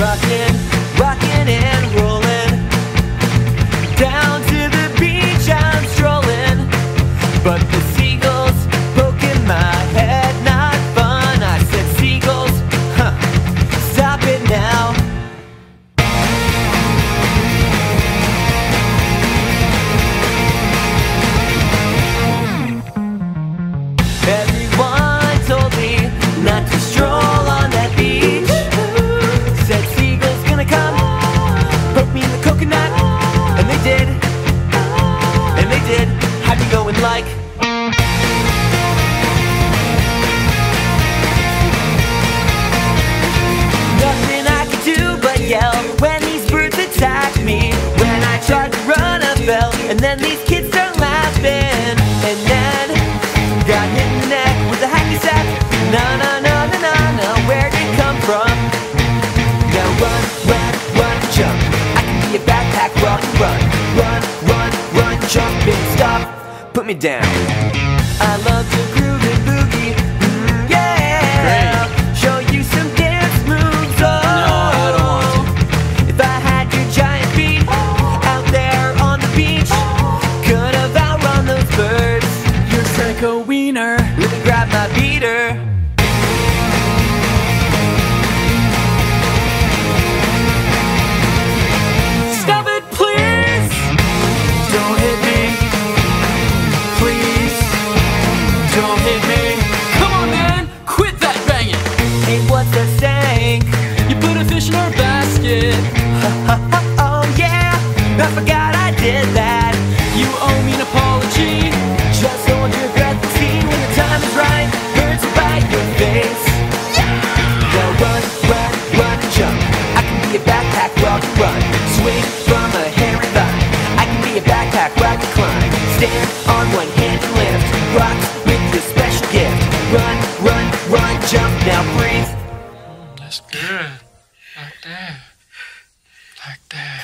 Rockin', rockin' and rollin'. Run, and then these kids start laughing, and then got hit in the neck with a hacky sack. No, no, no, no, no, no. Where'd it come from? Now run, run, run, jump. I can be a backpack you run, run, run, run, jump, and stop. Put me down. Beater. Stop it, please! Don't hit me. Please. Don't hit me. Come on, man. Quit that banging. Hey? You put a fish in our basket. Oh yeah, I forgot I did that. Be a backpack while climb. Stand on one hand and lift. Rocks with your special gift. Run, run, run, jump. Now breathe. That's good. Like that. Like that.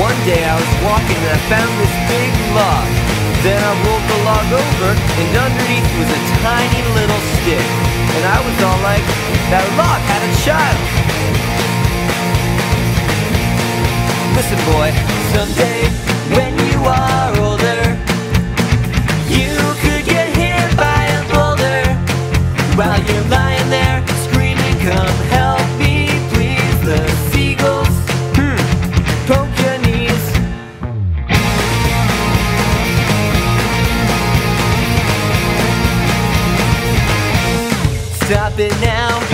One day I was walking and I found this big log. Then I rolled the log over, and underneath was a tiny little stick. And I was all like, that log had a child. Listen, boy, someday while you're lying there screaming, Come help me, please. The seagulls, hmm, poke your knees. Stop it now.